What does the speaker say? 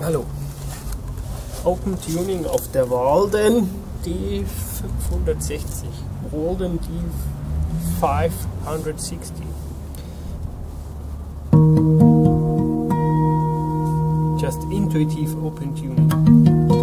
Hallo. Open Tuning auf der Walden D560. Walden D560. Just intuitive open tuning.